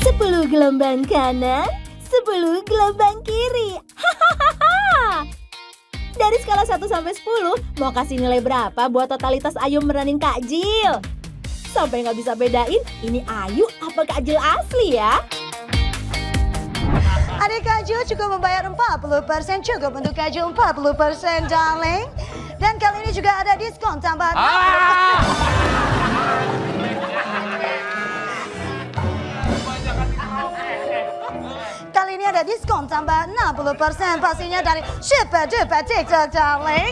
10 gelombang kanan, 10 gelombang kiri. Hahaha. Dari skala 1 sampai 10, mau kasih nilai berapa buat totalitas Ayu meranin Kak Jil? Sampai nggak bisa bedain, ini Ayu apa Kak Jil asli ya? Adik Kajul cukup membayar 40% cukup untuk Kajul 40% darling. Dan kali ini juga ada diskon tambah Ah! Ada diskon tambah 60% pastinya dari Super Duper TikTok darling.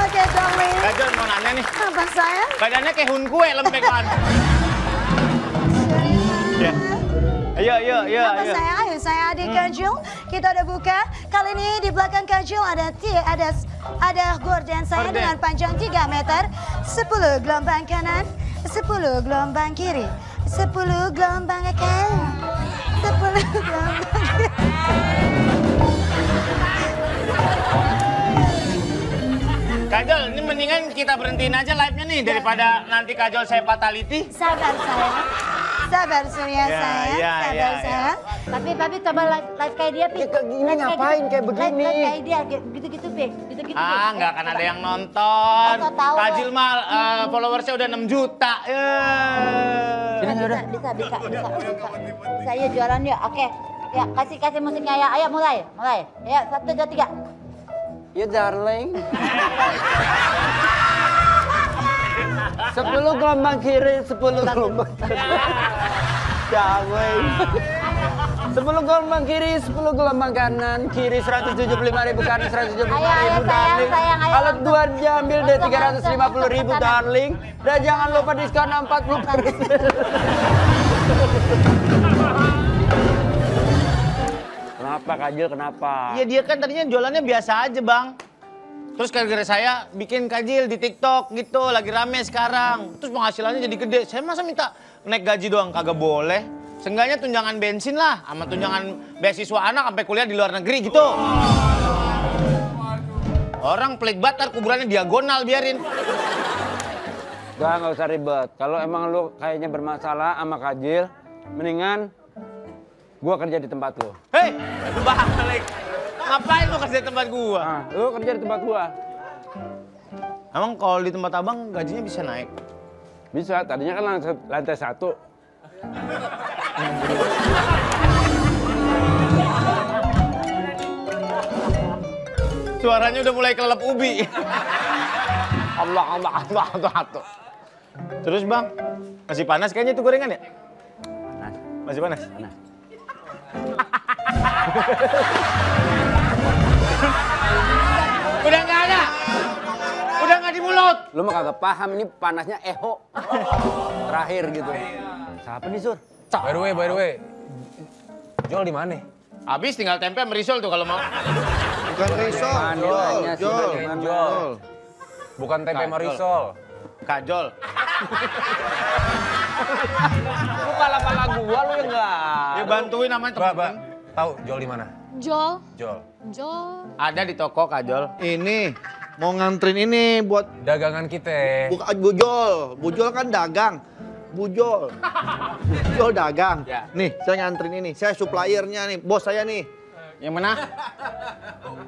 Oke darling. Kajol mau nanya nih. Apa sayang? Badannya kayak hun kue lembek kan. Ya. Ayo, ayo, ayo, Apa ayo. saya? Ayo saya adik Kajul. Kita udah buka. Kali ini di belakang Kajul ada ti ada ada gorden saya Gorden. dengan panjang 3 meter. 10 gelombang kanan, 10 gelombang kiri, 10 gelombang kanan. 10 gelombang kiri. Kajol, ini mendingan kita berhentiin aja live-nya nih daripada nanti Kajol saya fatality. Sabar sayang. Sabar surya Ya, sayang. ya, Sabar ya, ya. sayang. Tapi Papi coba live, live kayak dia, Pi. Ya, kayak gini ngapain gitu. kayak begini? Live kayak dia, kayak gitu-gitu, Pi. Gitu-gitu. Ah, nggak akan ada yang nonton. Tahu. Kajil mah eh, followersnya udah 6 juta. Ya. Bisa, bisa, bisa, bisa, bisa, bisa. Bisa, yuk jualan yuk. Oke. Ya, kasih kasih musiknya ya. Ayo mulai, mulai. Ya, satu, dua, tiga. Ya darling. Sepuluh gelombang kiri, sepuluh gelombang kanan. Darling. Sepuluh gelombang kiri, sepuluh gelombang kanan, kiri 175 ribu, kanan 175 Ayo, ayo, ribu, sayang, darling. Alat dua diambil deh Langsung, 350 ribu, langsung, darling. Dan jangan lupa diskon 40 Kenapa Kajil, kenapa? Iya dia kan tadinya jualannya biasa aja bang. Terus gara-gara saya bikin kajil di TikTok gitu, lagi rame sekarang. Terus penghasilannya jadi gede. Saya masa minta naik gaji doang kagak boleh. Seenggaknya tunjangan bensin lah, sama tunjangan beasiswa anak sampai kuliah di luar negeri gitu. Orang pelik batar kuburannya diagonal biarin. Gak, nggak usah ribet. Kalau emang lu kayaknya bermasalah sama Kajil, mendingan gua kerja di tempat lu. Hei, balik. Ngapain lu kerja di tempat gua? Nah, lu kerja di tempat gua. Emang kalau di tempat abang gajinya bisa naik? Bisa, tadinya kan lantai, lantai satu. Suaranya udah mulai kelelep ubi. Allah, Allah, Allah, Allah, Allah. Terus bang, masih panas kayaknya itu gorengan ya? Panas, Masih panas? panas. Udah nggak ada. Udah nggak di mulut. Lu mah kagak paham, ini panasnya eho. Terakhir gitu. Siapa nih, Sur? By the way, by the way. Jual di mana? Habis tinggal tempe merisol tuh kalau mau. Bukan risol, Jol, Jol? Jol. Bukan tempe Kajol. Marisol. Kajol. Lu pala-pala gua lu ya enggak. Ya bantuin namanya Mbak. teman. Tahu jual di mana? Jol, Jual. Jol. Ada di toko Kajol. Ini mau ngantrin ini buat Dagangan kita. buka bujol. Bujol kan dagang. Bujol. Bujol dagang. Ya. Nih, saya ngantrin ini. Saya suppliernya nih, bos saya nih. Yang mana?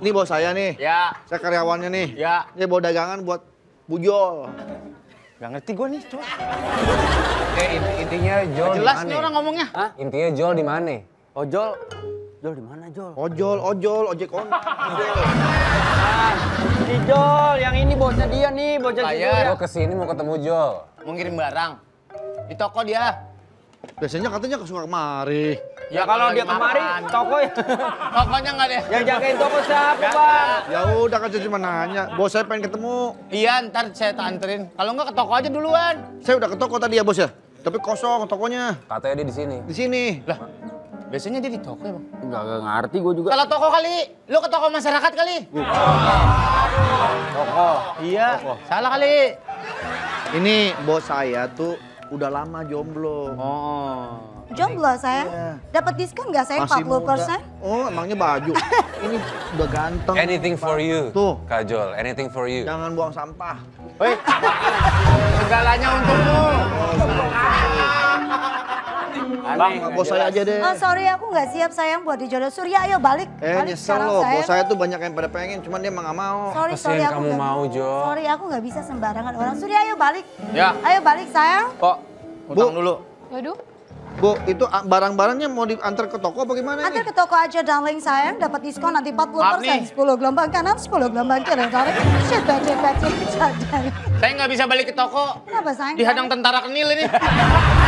Ini bos saya nih. Ya. Saya karyawannya nih. Ya. Ini bawa dagangan buat bujol. Gak ngerti gue nih, coba. Eh, inti- intinya di Jelas nih orang ngomongnya. Intinya jual di mana? Ojol. Jol di mana, Jol? Ojol, ojol, ojek on. Si Jol, yang ini bosnya dia nih, bosnya si Layar. Gua ke sini mau ketemu Jol. Mau ngirim barang. Di toko dia. Biasanya katanya kesuka kemari. Ya kalau dia kemari, toko ya. Tokonya nggak ada. Yang jagain toko siapa, Bang? Ya udah kan saya cuma nanya. Bos saya pengen ketemu. Iya, ntar saya tak anterin. Kalau nggak ke toko aja duluan. Saya udah ke toko tadi ya bos ya. Tapi kosong tokonya. Katanya dia di sini. Di sini. Lah, biasanya dia di toko ya, Bang? Enggak, enggak ngerti gua juga. Salah toko kali. Lu ke toko masyarakat kali. Toko. Iya, salah kali. Ini bos saya tuh udah lama jomblo. Oh. Jomblo saya. Iya. Dapat diskon nggak saya 40%? muda. Oh, emangnya baju. Ini udah ganteng. Anything for you. Tuh. Kajol, anything for you. Jangan buang sampah. Woi, segalanya untukmu. Bang, Bos saya aja deh. Oh, sorry aku nggak siap sayang buat dijodoh. Surya ayo balik. Eh balik nyesel sekarang, loh, bos sayang. saya tuh banyak yang pada pengen, cuman dia emang gak mau. Sorry, Apa sorry yang aku kamu nggak- mau, Jo? Sorry aku nggak bisa sembarangan orang. Surya ayo balik. Ya. Ayo balik sayang. Kok utang dulu. Waduh. Bu, itu barang-barangnya mau diantar ke toko apa gimana Antar ke toko aja darling sayang dapat diskon nanti 40 Maaf nih. 10 gelombang kanan 10 gelombang kiri darling. Cepet cepet cepet darling. Saya nggak bisa balik ke toko. Kenapa sayang? Dihadang tentara kenil ini.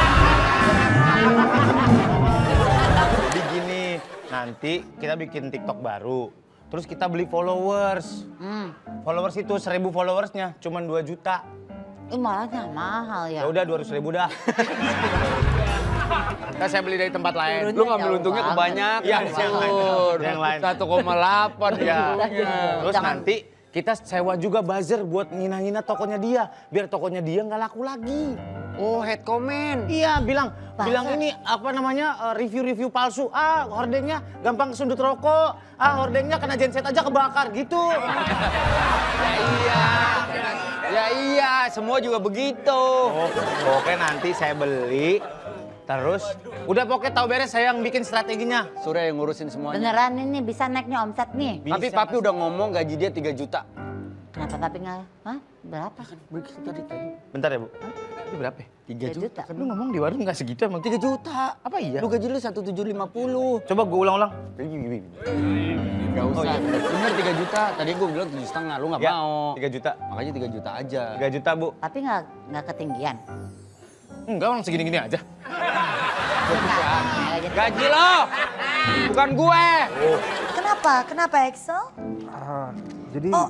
Jadi gini, nanti kita bikin TikTok baru. Terus kita beli followers. Followers itu seribu followersnya cuma 2 juta. Ih, malahnya mahal ya. Ya udah 200 ribu dah. Kan saya beli dari tempat lain. lu ngambil untungnya kebanyakan, Iya, yang lain. Yang lain. 1,8 Ya. untungnya. Terus Jangan- nanti kita sewa juga buzzer buat ngina-ngina tokonya dia. Biar tokonya dia nggak laku lagi. Oh, head comment. Iya, bilang Buzzer. bilang ini apa namanya eh, review-review palsu. Ah, hordengnya gampang kesundut rokok. Ah, hordengnya kena genset aja kebakar gitu. Iya. Ya iya, semua juga begitu. Oh, oke nanti saya beli. Terus udah pokoknya tahu beres saya yang bikin strateginya. Surya yang ngurusin semuanya. Beneran ini bisa naiknya omset nih. Tapi Bisa, papi udah ngomong gaji dia 3 juta. Kenapa tapi nggak? Hah? Berapa? Tadi tadi. Bentar ya, Bu. Itu berapa? ya? 3 juta. juta. Kan lu ngomong di warung nggak segitu emang. 3 juta. Apa iya? Lu gaji lu 1750. Coba gue ulang-ulang. Gak usah. Bener 3 juta. Tadi gue bilang 7 setengah. Lu gak Ya, mau. 3 juta. Makanya 3 juta aja. 3 juta, Bu. Tapi nggak nggak ketinggian. Enggak, orang segini-gini aja. Gaji lo. Bukan gue. Kenapa? Kenapa Excel? jadi Oh,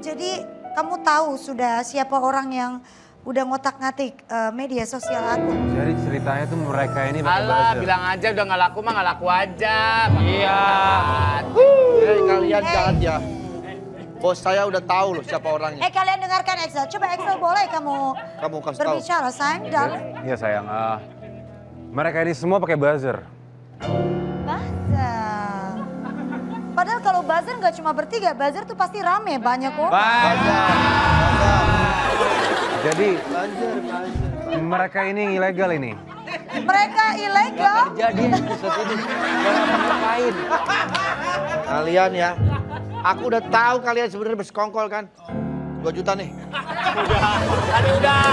jadi kamu tahu sudah siapa orang yang udah ngotak-ngatik eh, media sosial aku? jadi ceritanya tuh mereka ini pakai Alah, buzzer. bilang aja udah nggak laku mah nggak laku aja. Iya. Eh kalian jahat ya. Bos saya udah tahu loh siapa orangnya. Eh kalian dengarkan Excel. Coba Excel boleh kamu Kamu kasih tahu. berbicara sayang darling. Iya sayang, ah, mereka ini semua pakai buzzer. Buzzer. Padahal kalau buzzer nggak cuma bertiga, buzzer tuh pasti rame banyak kok. Jadi mereka ini ilegal ini. Mereka ilegal. Jadi episode ini. Kalian ya. Aku udah tahu kalian sebenarnya bersekongkol kan. 2 juta nih. Tadi udah.